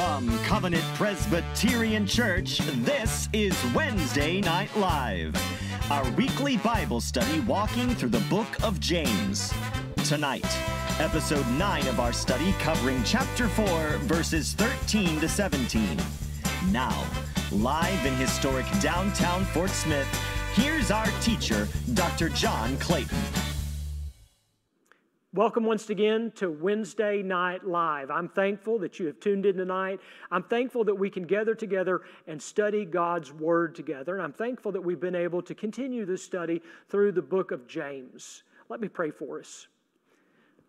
From Covenant Presbyterian Church, this is Wednesday Night Live, our weekly Bible study walking through the book of James. Tonight, episode 9 of our study covering chapter 4, verses 13 to 17. Now, live in historic downtown Fort Smith, here's our teacher, Dr. John Clayton. Welcome once again to Wednesday Night Live. I'm thankful that you have tuned in tonight. I'm thankful that we can gather together and study God's Word together. And I'm thankful that we've been able to continue this study through the book of James. Let me pray for us.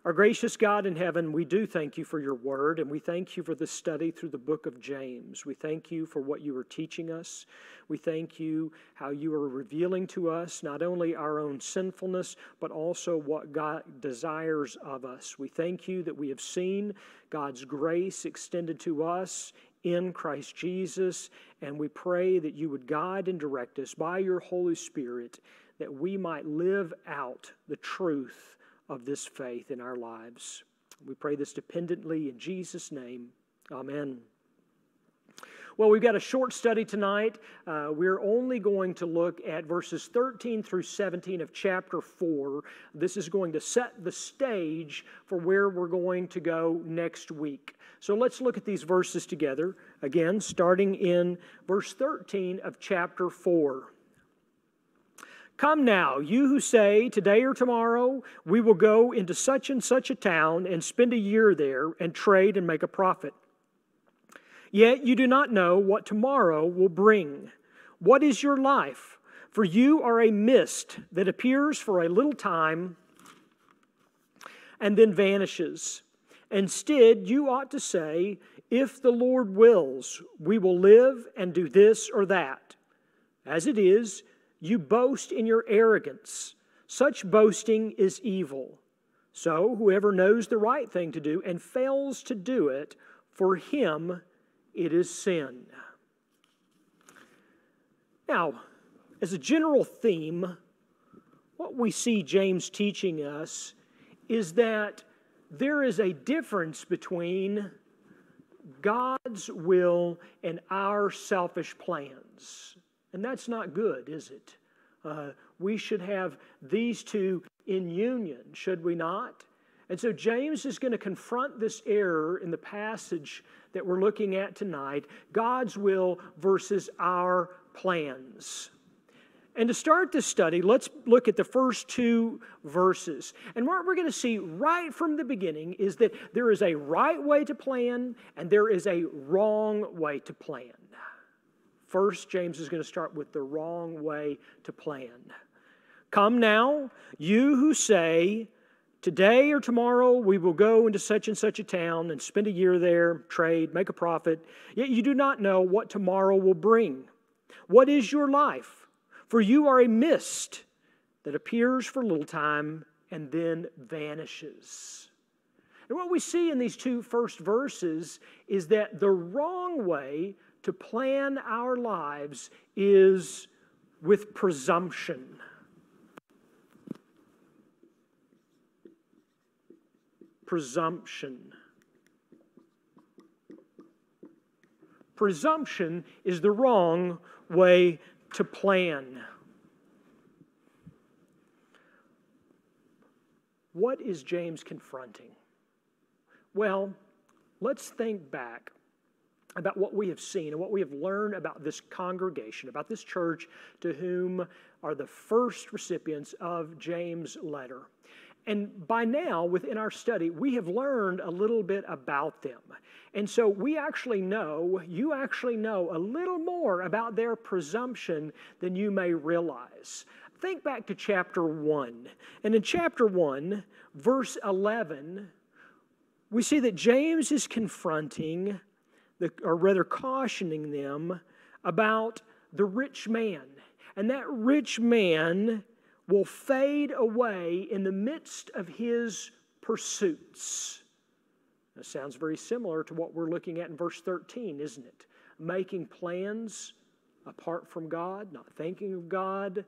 Our gracious God in heaven, we do thank you for your word, and we thank you for the study through the book of James. We thank you for what you are teaching us. We thank you how you are revealing to us not only our own sinfulness, but also what God desires of us. We thank you that we have seen God's grace extended to us in Christ Jesus, and we pray that you would guide and direct us by your Holy Spirit that we might live out the truth of this faith in our lives. We pray this dependently in Jesus' name. Amen. Well, we've got a short study tonight. Uh, we're only going to look at verses 13 through 17 of chapter 4. This is going to set the stage for where we're going to go next week. So let's look at these verses together. Again, starting in verse 13 of chapter 4. Come now, you who say, Today or tomorrow we will go into such and such a town and spend a year there and trade and make a profit. Yet you do not know what tomorrow will bring. What is your life? For you are a mist that appears for a little time and then vanishes. Instead, you ought to say, If the Lord wills, we will live and do this or that. As it is, you boast in your arrogance. Such boasting is evil. So, whoever knows the right thing to do and fails to do it, for him it is sin. Now, as a general theme, what we see James teaching us is that there is a difference between God's will and our selfish plans. And that's not good, is it? Uh, we should have these two in union, should we not? And so James is going to confront this error in the passage that we're looking at tonight God's will versus our plans. And to start this study, let's look at the first two verses. And what we're going to see right from the beginning is that there is a right way to plan and there is a wrong way to plan. First, James is going to start with the wrong way to plan. Come now, you who say, Today or tomorrow we will go into such and such a town and spend a year there, trade, make a profit, yet you do not know what tomorrow will bring. What is your life? For you are a mist that appears for a little time and then vanishes. And what we see in these two first verses is that the wrong way to plan our lives is with presumption. Presumption. Presumption is the wrong way to plan. What is James confronting? Well, let's think back about what we have seen and what we have learned about this congregation, about this church to whom are the first recipients of James' letter. And by now, within our study, we have learned a little bit about them. And so we actually know, you actually know a little more about their presumption than you may realize. Think back to chapter 1. And in chapter 1, verse 11, we see that James is confronting the, or rather cautioning them about the rich man. And that rich man will fade away in the midst of his pursuits. That sounds very similar to what we're looking at in verse 13, isn't it? Making plans apart from God, not thinking of God.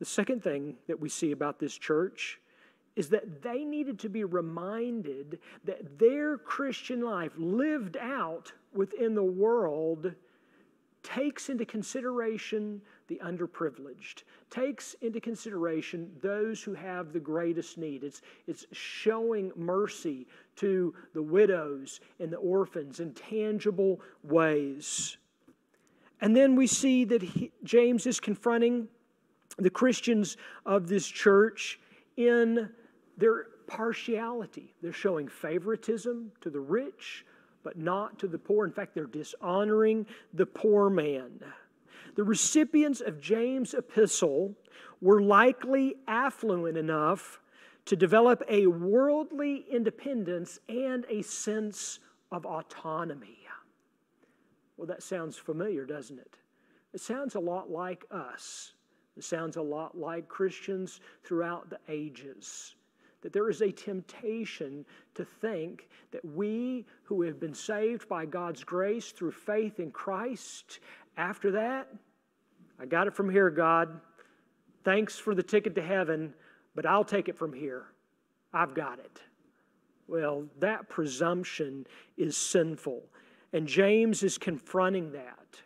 The second thing that we see about this church is that they needed to be reminded that their Christian life lived out within the world takes into consideration the underprivileged, takes into consideration those who have the greatest need. It's, it's showing mercy to the widows and the orphans in tangible ways. And then we see that he, James is confronting the Christians of this church in their partiality. They're showing favoritism to the rich, but not to the poor. In fact, they're dishonoring the poor man. The recipients of James' epistle were likely affluent enough to develop a worldly independence and a sense of autonomy. Well, that sounds familiar, doesn't it? It sounds a lot like us. It sounds a lot like Christians throughout the ages that there is a temptation to think that we who have been saved by God's grace through faith in Christ, after that, I got it from here, God. Thanks for the ticket to heaven, but I'll take it from here. I've got it. Well, that presumption is sinful. And James is confronting that.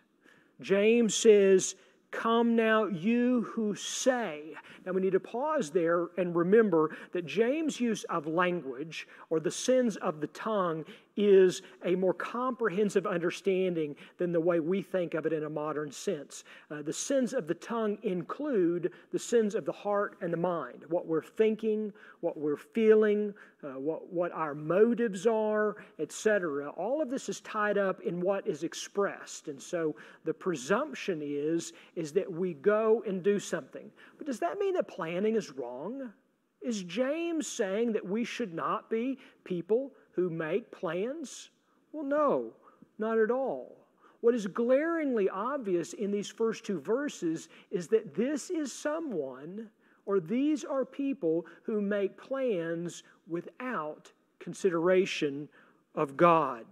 James says, Come now, you who say. Now we need to pause there and remember that James' use of language or the sins of the tongue is a more comprehensive understanding than the way we think of it in a modern sense. Uh, the sins of the tongue include the sins of the heart and the mind, what we're thinking, what we're feeling, uh, what, what our motives are, etc. All of this is tied up in what is expressed. And so the presumption is, is that we go and do something. But does that mean that planning is wrong? Is James saying that we should not be people who make plans? Well, no, not at all. What is glaringly obvious in these first two verses is that this is someone, or these are people who make plans without consideration of God.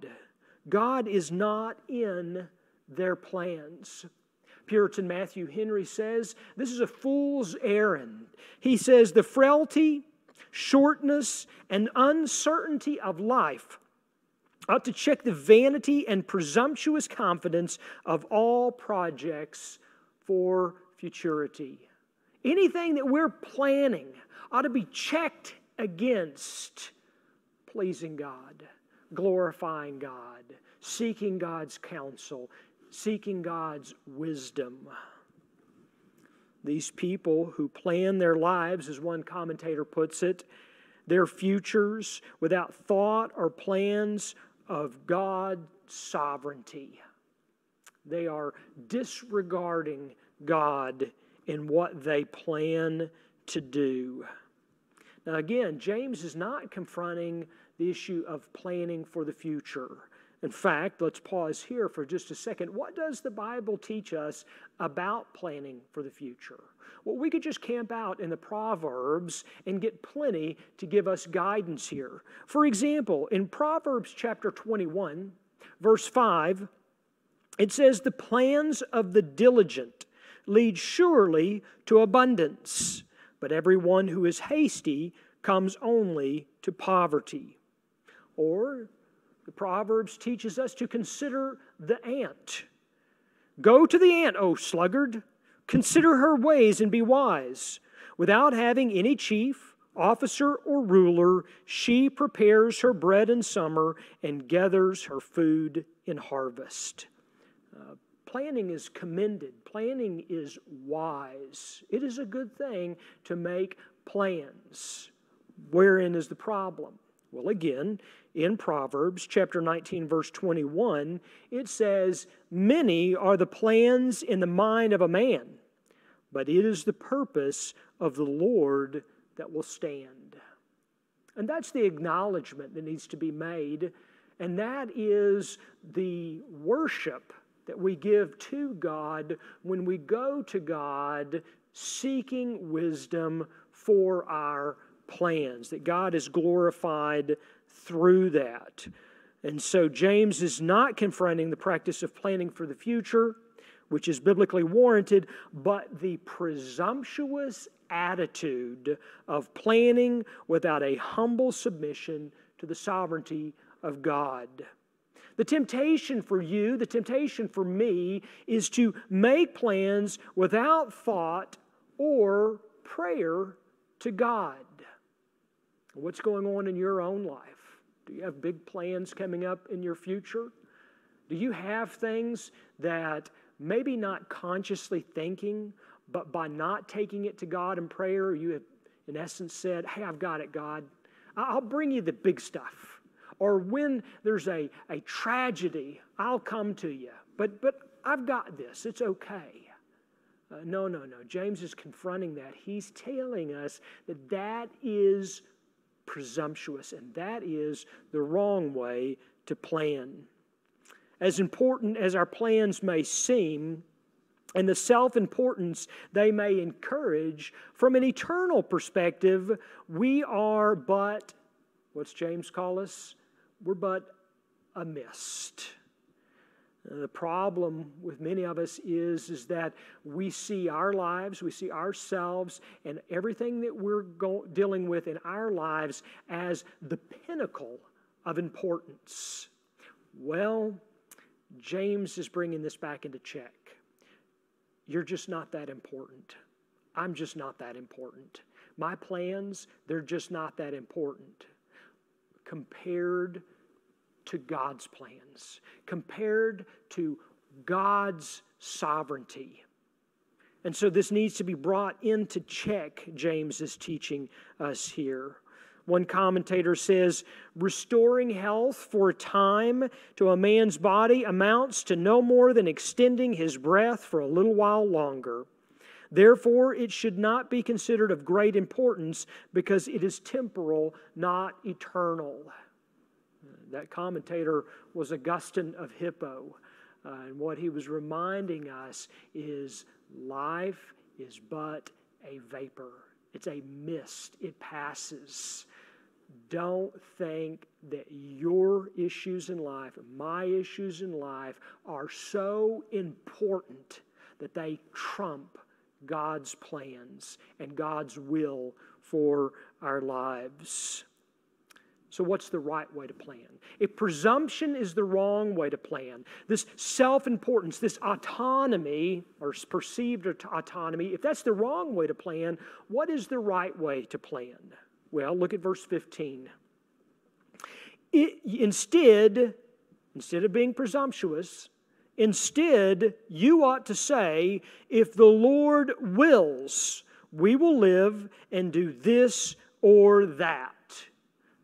God is not in their plans. Puritan Matthew Henry says this is a fool's errand. He says the frailty shortness, and uncertainty of life ought to check the vanity and presumptuous confidence of all projects for futurity. Anything that we're planning ought to be checked against pleasing God, glorifying God, seeking God's counsel, seeking God's wisdom. These people who plan their lives, as one commentator puts it, their futures without thought or plans of God's sovereignty. They are disregarding God in what they plan to do. Now, again, James is not confronting the issue of planning for the future. In fact, let's pause here for just a second. What does the Bible teach us about planning for the future? Well, we could just camp out in the Proverbs and get plenty to give us guidance here. For example, in Proverbs chapter 21, verse 5, it says, The plans of the diligent lead surely to abundance, but everyone who is hasty comes only to poverty. Or the Proverbs teaches us to consider the ant. Go to the ant, O sluggard. Consider her ways and be wise. Without having any chief, officer, or ruler, she prepares her bread in summer and gathers her food in harvest. Uh, planning is commended, planning is wise. It is a good thing to make plans. Wherein is the problem? Well, again, in Proverbs chapter 19, verse 21, it says, Many are the plans in the mind of a man, but it is the purpose of the Lord that will stand. And that's the acknowledgement that needs to be made, and that is the worship that we give to God when we go to God seeking wisdom for our plans, that God is glorified through that. And so James is not confronting the practice of planning for the future which is biblically warranted, but the presumptuous attitude of planning without a humble submission to the sovereignty of God. The temptation for you, the temptation for me, is to make plans without thought or prayer to God. What's going on in your own life? Do you have big plans coming up in your future? Do you have things that maybe not consciously thinking, but by not taking it to God in prayer, you have, in essence, said, Hey, I've got it, God. I'll bring you the big stuff. Or when there's a, a tragedy, I'll come to you. But, but I've got this. It's okay. Uh, no, no, no. James is confronting that. He's telling us that that is presumptuous and that is the wrong way to plan. As important as our plans may seem, and the self importance they may encourage, from an eternal perspective, we are but, what's James call us? We're but a mist. Uh, the problem with many of us is, is that we see our lives, we see ourselves, and everything that we're go- dealing with in our lives as the pinnacle of importance. Well, James is bringing this back into check. You're just not that important. I'm just not that important. My plans, they're just not that important compared to God's plans, compared to God's sovereignty. And so this needs to be brought into check, James is teaching us here. One commentator says, restoring health for a time to a man's body amounts to no more than extending his breath for a little while longer. Therefore, it should not be considered of great importance because it is temporal, not eternal. That commentator was Augustine of Hippo. Uh, and what he was reminding us is life is but a vapor, it's a mist, it passes. Don't think that your issues in life, my issues in life, are so important that they trump God's plans and God's will for our lives. So, what's the right way to plan? If presumption is the wrong way to plan, this self importance, this autonomy or perceived autonomy, if that's the wrong way to plan, what is the right way to plan? Well, look at verse 15. It, instead, instead of being presumptuous, instead, you ought to say, if the Lord wills, we will live and do this or that.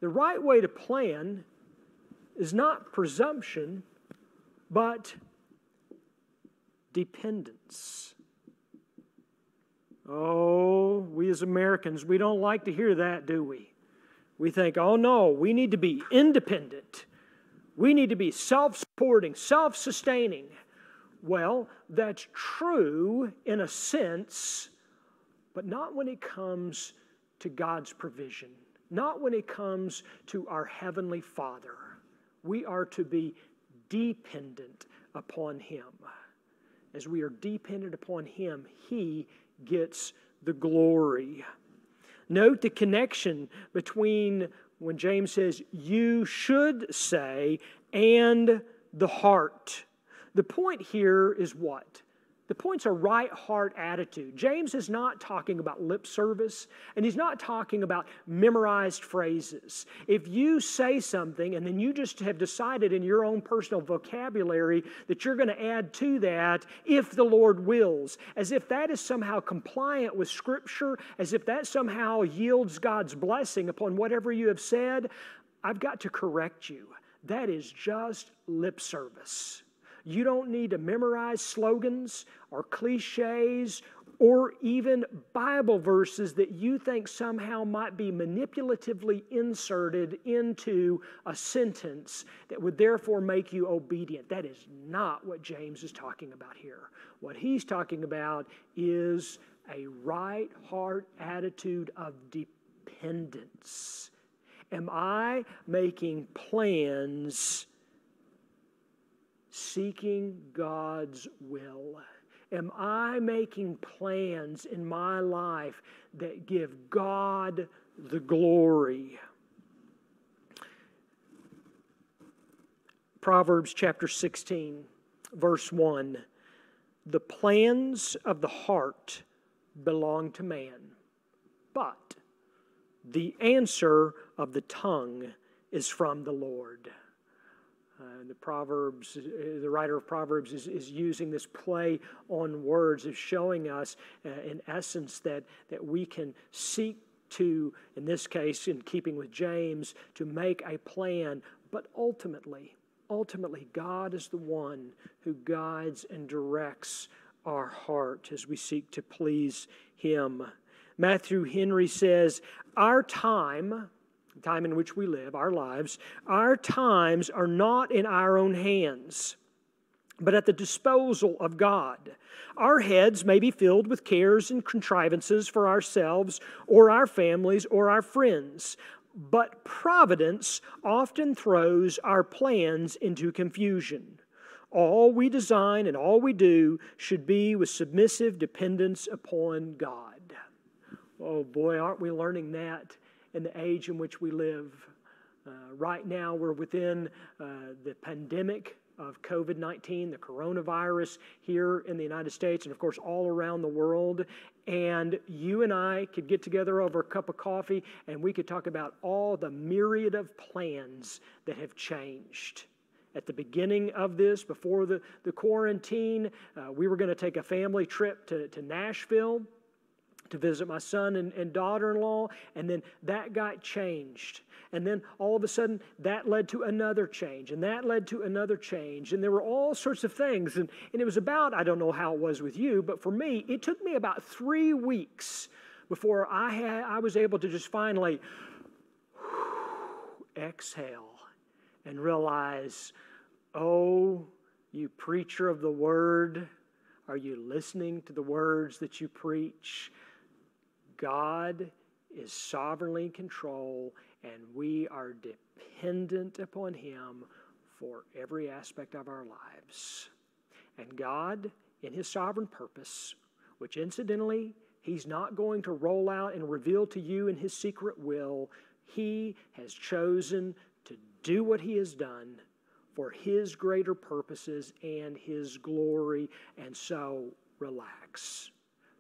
The right way to plan is not presumption, but dependence. Oh, we as Americans, we don't like to hear that, do we? We think, oh no, we need to be independent. We need to be self supporting, self sustaining. Well, that's true in a sense, but not when it comes to God's provision not when it comes to our Heavenly Father. We are to be dependent upon Him. As we are dependent upon Him, He gets the glory. Note the connection between when James says, you should say, and the heart. The point here is what? The point's a right heart attitude. James is not talking about lip service, and he's not talking about memorized phrases. If you say something and then you just have decided in your own personal vocabulary that you're going to add to that if the Lord wills, as if that is somehow compliant with Scripture, as if that somehow yields God's blessing upon whatever you have said, I've got to correct you. That is just lip service. You don't need to memorize slogans or cliches or even Bible verses that you think somehow might be manipulatively inserted into a sentence that would therefore make you obedient. That is not what James is talking about here. What he's talking about is a right heart attitude of dependence. Am I making plans seeking God's will. Am I making plans in my life that give God the glory? Proverbs chapter 16, verse 1 The plans of the heart belong to man, but the answer of the tongue is from the Lord. Uh, the Proverbs, uh, the writer of Proverbs is, is using this play on words, of showing us, uh, in essence, that, that we can seek to, in this case, in keeping with James, to make a plan, but ultimately, ultimately, God is the one who guides and directs our heart as we seek to please Him. Matthew Henry says, Our time, time in which we live, our lives, our times are not in our own hands, but at the disposal of God. Our heads may be filled with cares and contrivances for ourselves or our families or our friends, but providence often throws our plans into confusion. All we design and all we do should be with submissive dependence upon God. Oh boy, aren't we learning that in the age in which we live? Uh, right now, we're within uh, the pandemic of COVID 19, the coronavirus here in the United States, and of course, all around the world. And you and I could get together over a cup of coffee and we could talk about all the myriad of plans that have changed. At the beginning of this, before the, the quarantine, uh, we were going to take a family trip to, to Nashville to visit my son and, and daughter in law, and then that got changed. And then all of a sudden, that led to another change, and that led to another change. And there were all sorts of things. And, and it was about, I don't know how it was with you, but for me, it took me about three weeks before I, had, I was able to just finally exhale and realize, oh, you preacher of the word, are you listening to the words that you preach? God is sovereignly in control, and we are dependent upon Him for every aspect of our lives. And God, in His sovereign purpose, which incidentally, He's not going to roll out and reveal to you in His secret will, He has chosen to do what He has done for His greater purposes and His glory. And so, relax.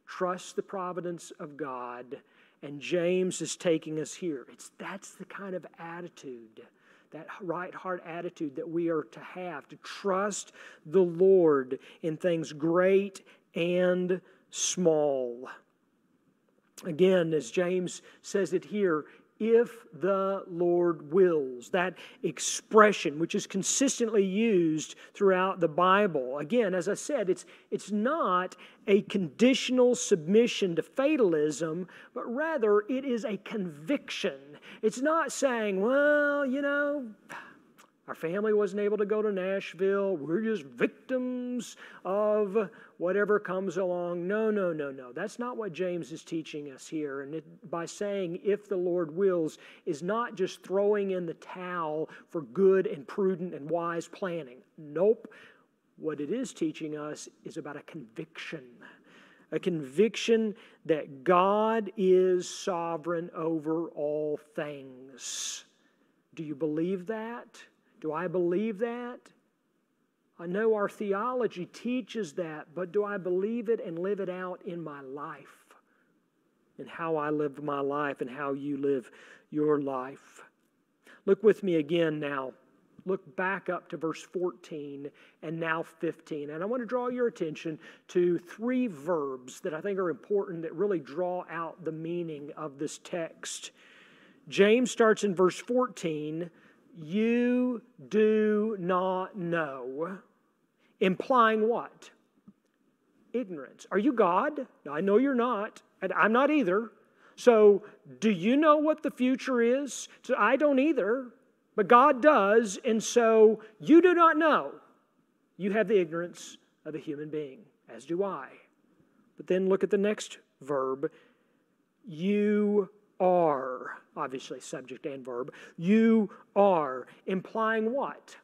Trust the providence of God. And James is taking us here. It's, that's the kind of attitude, that right heart attitude that we are to have, to trust the Lord in things great and small. Again, as James says it here, if the Lord wills. That expression, which is consistently used throughout the Bible. Again, as I said, it's, it's not a conditional submission to fatalism, but rather it is a conviction. It's not saying, well, you know, our family wasn't able to go to Nashville. We're just victims of whatever comes along. No, no, no, no. That's not what James is teaching us here. And it, by saying, if the Lord wills, is not just throwing in the towel for good and prudent and wise planning. Nope. What it is teaching us is about a conviction a conviction that God is sovereign over all things. Do you believe that? Do I believe that? I know our theology teaches that, but do I believe it and live it out in my life? And how I live my life and how you live your life. Look with me again now. Look back up to verse 14 and now 15. And I want to draw your attention to three verbs that I think are important that really draw out the meaning of this text. James starts in verse 14 you do not know, implying what? Ignorance. Are you God? I know you're not, and I'm not either. So, do you know what the future is? So, I don't either, but God does, and so you do not know. You have the ignorance of a human being, as do I. But then look at the next verb. You are, obviously subject and verb, you are, implying what?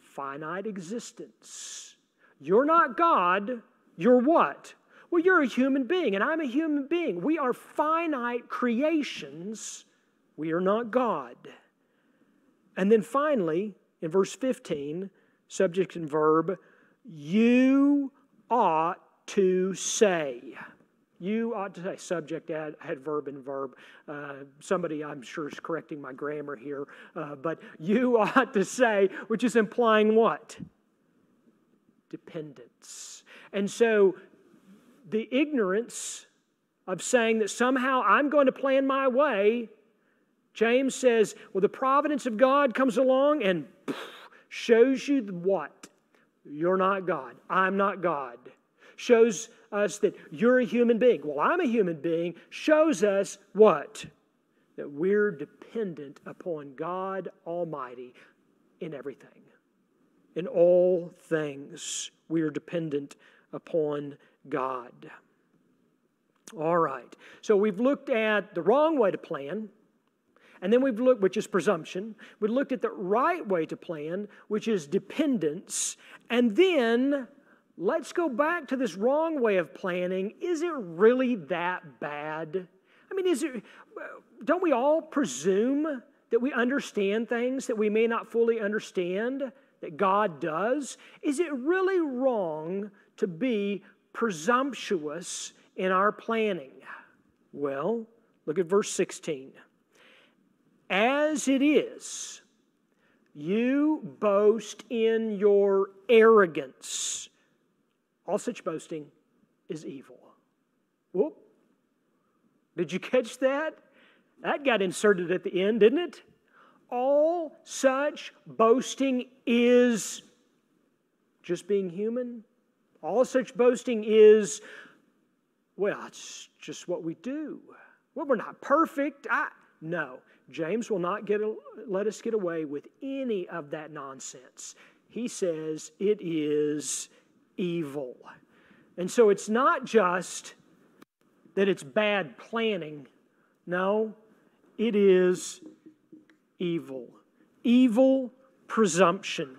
Finite existence. You're not God, You're what? Well, you're a human being, and I'm a human being. We are finite creations. We are not God. And then finally, in verse 15, subject and verb, you ought to say. You ought to say subject ad, had verb and verb. Uh, somebody, I'm sure, is correcting my grammar here, uh, but you ought to say, which is implying what? Dependence. And so the ignorance of saying that somehow I'm going to plan my way, James says, well, the providence of God comes along and shows you what? You're not God. I'm not God. Shows us that you're a human being. Well, I'm a human being. Shows us what? That we're dependent upon God Almighty in everything. In all things, we are dependent upon God. All right. So we've looked at the wrong way to plan. And then we've looked, which is presumption. We looked at the right way to plan, which is dependence. And then let's go back to this wrong way of planning. Is it really that bad? I mean, is it, don't we all presume that we understand things that we may not fully understand that God does? Is it really wrong to be presumptuous in our planning? Well, look at verse 16. As it is, you boast in your arrogance. All such boasting is evil. Whoop. Did you catch that? That got inserted at the end, didn't it? All such boasting is just being human. All such boasting is, well, it's just what we do. Well, we're not perfect. I, no, James will not get, let us get away with any of that nonsense. He says it is evil. And so it's not just that it's bad planning. No, it is evil. Evil presumption.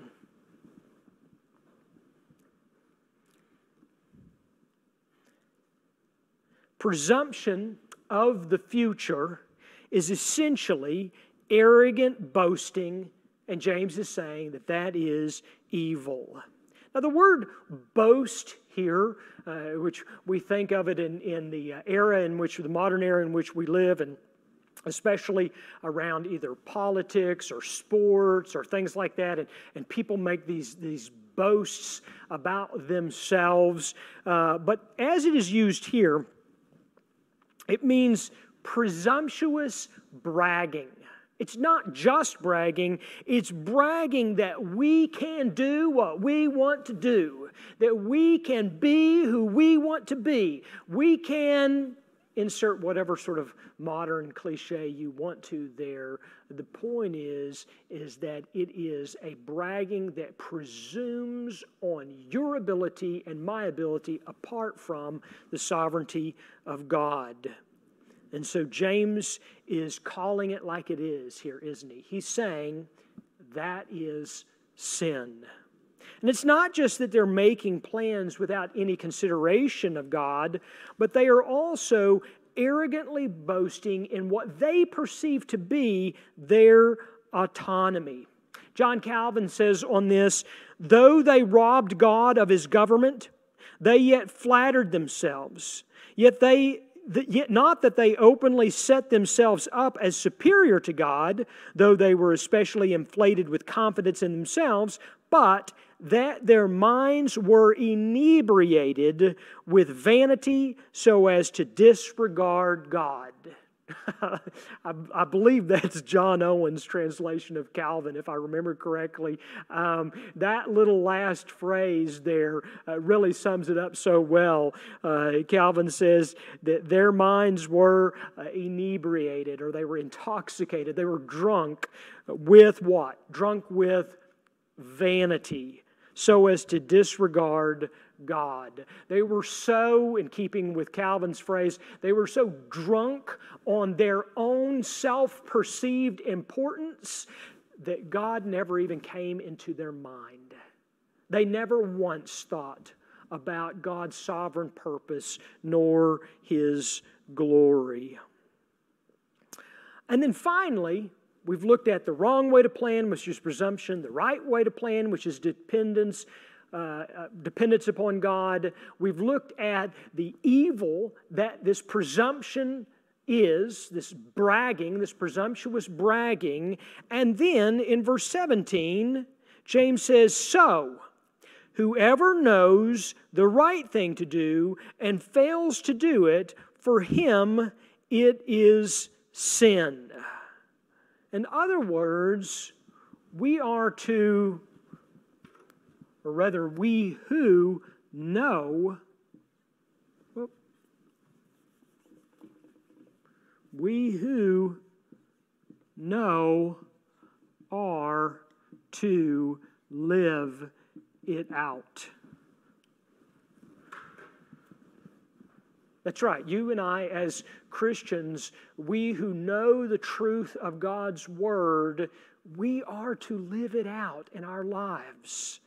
Presumption of the future is essentially arrogant boasting, and James is saying that that is evil. Now, the word boast here, uh, which we think of it in, in the uh, era in which, the modern era in which we live, and especially around either politics or sports or things like that, and, and people make these, these boasts about themselves. Uh, but as it is used here, it means presumptuous bragging. It's not just bragging, it's bragging that we can do what we want to do, that we can be who we want to be. We can insert whatever sort of modern cliche you want to there. The point is is that it is a bragging that presumes on your ability and my ability apart from the sovereignty of God. And so James is calling it like it is here, isn't he? He's saying that is sin. And it's not just that they're making plans without any consideration of God, but they are also arrogantly boasting in what they perceive to be their autonomy. John Calvin says on this though they robbed God of his government, they yet flattered themselves. Yet they yet not that they openly set themselves up as superior to God, though they were especially inflated with confidence in themselves, but that their minds were inebriated with vanity so as to disregard God. I, I, believe that's John Owen's translation of Calvin, if I remember correctly. Um, that little last phrase there uh, really sums it up so well. Uh, Calvin says that their minds were uh, inebriated or they were intoxicated, they were drunk with what? Drunk with vanity, so as to disregard God. They were so, in keeping with Calvin's phrase, they were so drunk on their own self perceived importance that God never even came into their mind. They never once thought about God's sovereign purpose nor his glory. And then finally, we've looked at the wrong way to plan, which is presumption, the right way to plan, which is dependence. Uh, uh, dependence upon God. We've looked at the evil that this presumption is, this bragging, this presumptuous bragging. And then in verse 17, James says, So, whoever knows the right thing to do and fails to do it, for him it is sin. In other words, we are to, or rather, we who know, we who know are to live it out. That's right. You and I, as Christians, we who know the truth of God's Word, we are to live it out in our lives.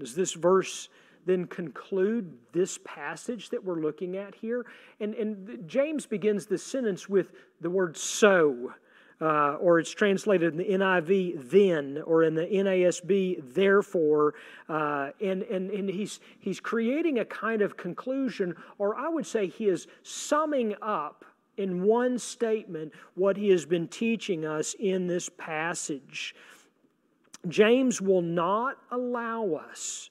Does this verse then conclude this passage that we're looking at here? And, and James begins the sentence with the word so uh, or it's translated in the NIV then, or in the NASB therefore. Uh, and and, and he's, he's creating a kind of conclusion, or I would say he is summing up in one statement what he has been teaching us in this passage. James will not allow us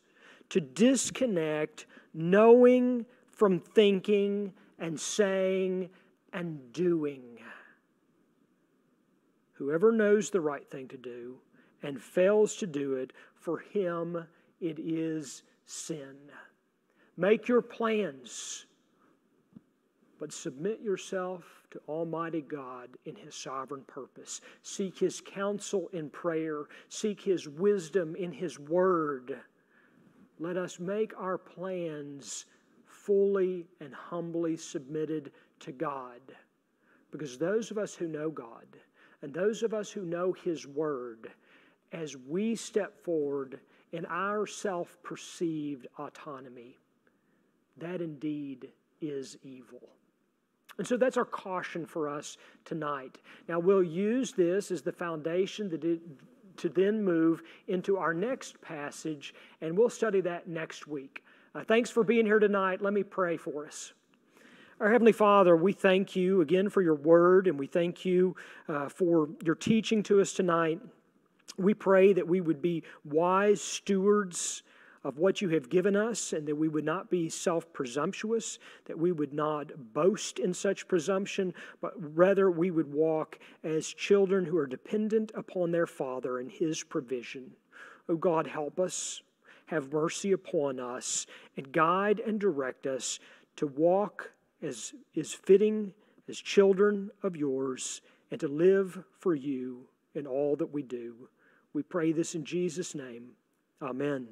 to disconnect knowing from thinking and saying and doing. Whoever knows the right thing to do and fails to do it, for him it is sin. Make your plans, but submit yourself to Almighty God in His sovereign purpose. Seek His counsel in prayer, seek His wisdom in His word. Let us make our plans fully and humbly submitted to God. Because those of us who know God, and those of us who know His Word, as we step forward in our self perceived autonomy, that indeed is evil. And so that's our caution for us tonight. Now, we'll use this as the foundation to then move into our next passage, and we'll study that next week. Uh, thanks for being here tonight. Let me pray for us. Our Heavenly Father, we thank you again for your word, and we thank you uh, for your teaching to us tonight. We pray that we would be wise stewards of what you have given us, and that we would not be self presumptuous, that we would not boast in such presumption, but rather we would walk as children who are dependent upon their Father and His provision. Oh God, help us, have mercy upon us, and guide and direct us to walk as is fitting as children of yours and to live for you in all that we do. We pray this in Jesus' name. Amen.